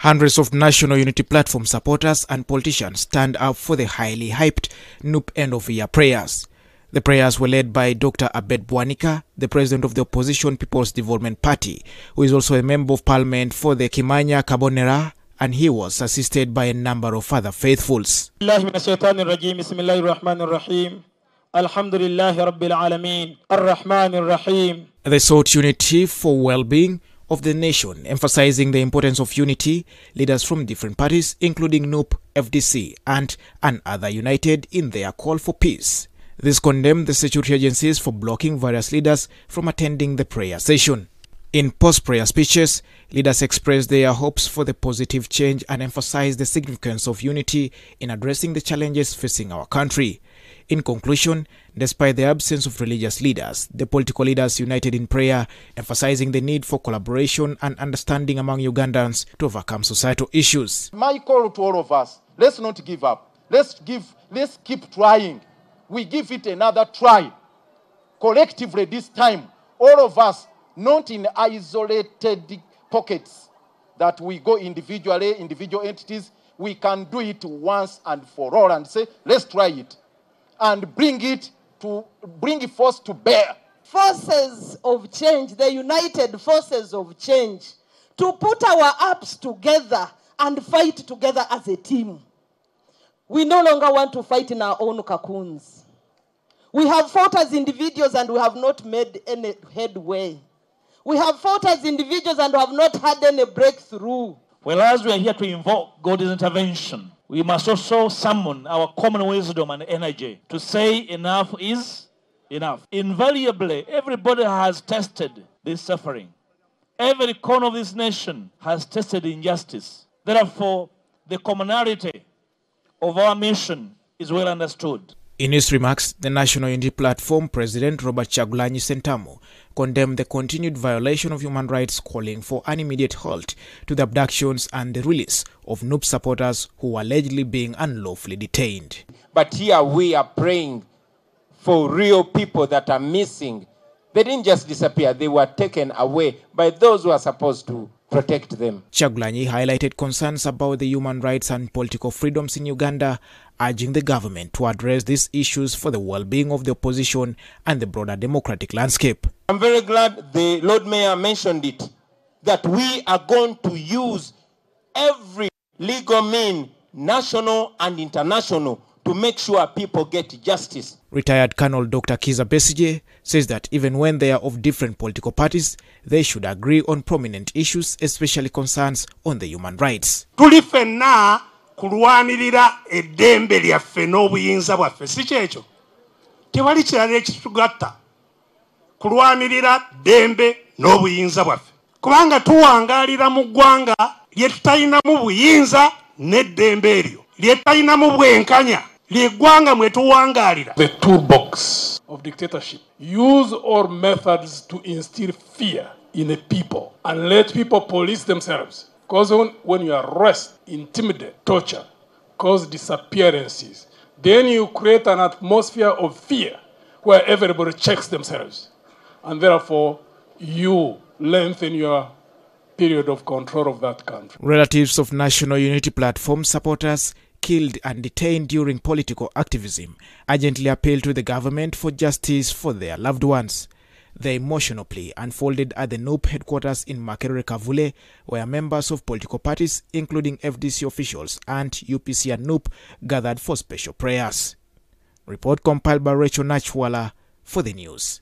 Hundreds of National Unity Platform supporters and politicians stand up for the highly hyped NUP end of year prayers. The prayers were led by Dr. Abed Bwanika, the president of the opposition People's Development Party, who is also a member of parliament for the Kimanya Kabonera, and he was assisted by a number of other faithfuls. They sought unity for well being of the nation, emphasizing the importance of unity. Leaders from different parties, including NUP, FDC, and and other united in their call for peace. This condemned the security agencies for blocking various leaders from attending the prayer session. In post-prayer speeches, leaders expressed their hopes for the positive change and emphasized the significance of unity in addressing the challenges facing our country. In conclusion, despite the absence of religious leaders, the political leaders united in prayer, emphasizing the need for collaboration and understanding among Ugandans to overcome societal issues. My call to all of us, let's not give up. Let's give let's keep trying. We give it another try. Collectively this time, all of us, not in isolated pockets that we go individually, individual entities, we can do it once and for all and say, let's try it. And bring it to bring it force to bear. forces of change, the united forces of change, to put our ups together and fight together as a team. We no longer want to fight in our own cocoons. We have fought as individuals and we have not made any headway. We have fought as individuals and we have not had any breakthrough. Well, as we are here to invoke God's intervention, we must also summon our common wisdom and energy to say enough is enough. Invariably, everybody has tested this suffering. Every corner of this nation has tested injustice. Therefore, the commonality of our mission is well understood. In his remarks, the National Unity Platform President Robert Chagulanyi Sentamu condemned the continued violation of human rights, calling for an immediate halt to the abductions and the release of NUP supporters who were allegedly being unlawfully detained. But here we are praying for real people that are missing. They didn't just disappear, they were taken away by those who are supposed to protect them. Kyagulanyi highlighted concerns about the human rights and political freedoms in Uganda, urging the government to address these issues for the well-being of the opposition and the broader democratic landscape. I'm very glad the Lord Mayor mentioned it that we are going to use every legal mean, national and international, to make sure people get justice. Retired Colonel Dr. Kiza Besige says that even when they are of different political parties, they should agree on prominent issues, especially concerns on the human rights. tuli ffenna kulwanirira eddembe lyaffe n'obuyinza bwaffe si kyekyo tewali kirala ekitugatta kulwanirira ddembe n'obuyinza bwaffe kubanga tuwangaalira mu ggwanga lye tutalinamu buyinza n'eddembe eryo lye tutalinamu bwenkanya lyeggwanga mwe tuwangaalira the toolbox of dictatorship. Use all methods to instill fear in a people and let people police themselves. Because when, when you arrest, intimidate, torture, cause disappearances, then you create an atmosphere of fear where everybody checks themselves. And therefore, you lengthen your period of control of that country. Relatives of National Unity Platform supporters killed and detained during political activism urgently appealed to the government for justice for their loved ones. The emotional plea unfolded at the NUP headquarters in Makerere Kavule, where members of political parties, including FDC officials and UPC and NUP, gathered for special prayers. Report compiled by Rachel Nachwala for the news.